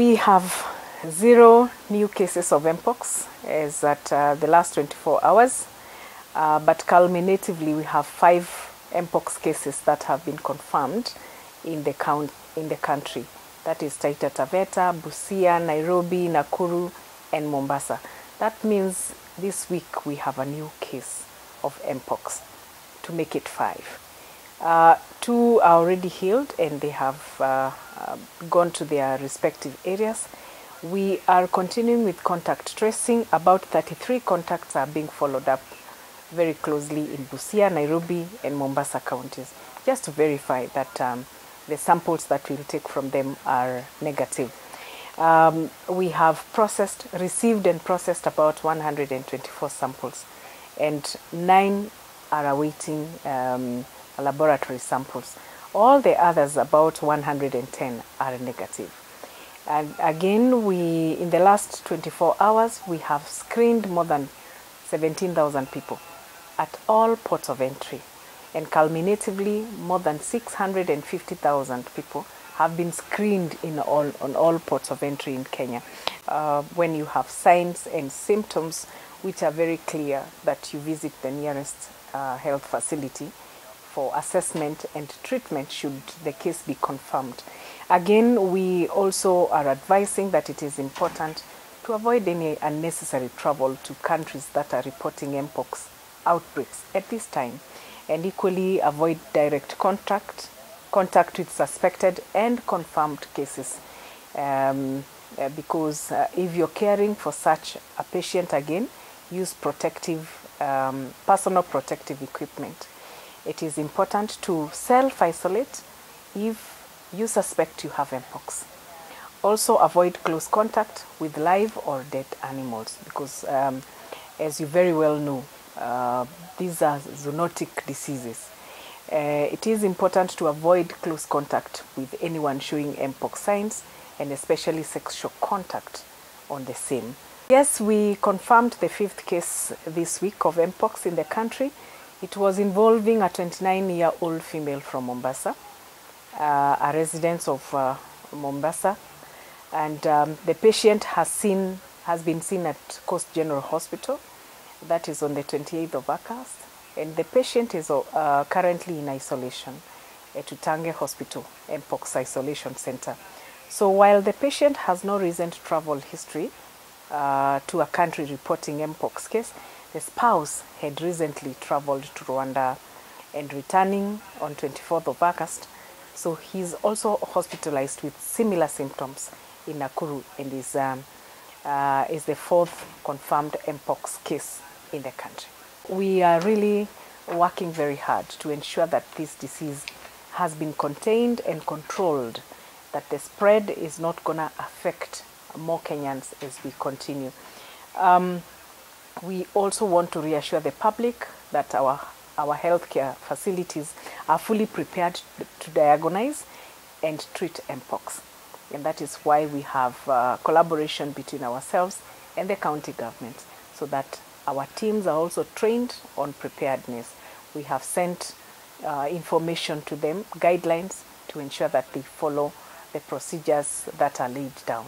We have zero new cases of mpox as at uh, the last 24 hours, uh, but culminatively we have five mpox cases that have been confirmed in the count in the country. That is Taita Taveta, Busia, Nairobi, Nakuru, and Mombasa. That means this week we have a new case of mpox to make it five. Uh, two are already healed and they have uh, uh, gone to their respective areas. We are continuing with contact tracing. About 33 contacts are being followed up very closely in Busia, Nairobi, and Mombasa counties, just to verify that um, the samples that we'll take from them are negative. Um, we have processed, received and processed about 124 samples, and nine are awaiting um, laboratory samples. All the others, about 110, are negative. And again, we in the last 24 hours, we have screened more than 17,000 people at all ports of entry. And culminatively, more than 650,000 people have been screened in all, on all ports of entry in Kenya. Uh, when you have signs and symptoms which are very clear that you visit the nearest uh, health facility for assessment and treatment should the case be confirmed. Again, we also are advising that it is important to avoid any unnecessary travel to countries that are reporting mpox outbreaks at this time and equally avoid direct contact contact with suspected and confirmed cases um, uh, because uh, if you're caring for such a patient again use protective um, personal protective equipment it is important to self isolate if you suspect you have mpox also avoid close contact with live or dead animals because um, as you very well know uh, these are zoonotic diseases. Uh, it is important to avoid close contact with anyone showing mpox signs and especially sexual contact on the same. Yes, we confirmed the fifth case this week of mpox in the country. It was involving a 29-year-old female from Mombasa, uh, a resident of uh, Mombasa, and um, the patient has seen has been seen at Coast General Hospital. That is on the 28th of August, and the patient is uh, currently in isolation at Utange Hospital, Mpox Isolation Center. So while the patient has no recent travel history uh, to a country reporting Mpox case, the spouse had recently traveled to Rwanda and returning on 24th of August. So he's also hospitalized with similar symptoms in Nakuru and is, um, uh, is the fourth confirmed Mpox case in the country. We are really working very hard to ensure that this disease has been contained and controlled, that the spread is not going to affect more Kenyans as we continue. Um, we also want to reassure the public that our, our healthcare facilities are fully prepared to diagnose and treat mpox. And that is why we have uh, collaboration between ourselves and the county government so that our teams are also trained on preparedness. We have sent uh, information to them, guidelines, to ensure that they follow the procedures that are laid down.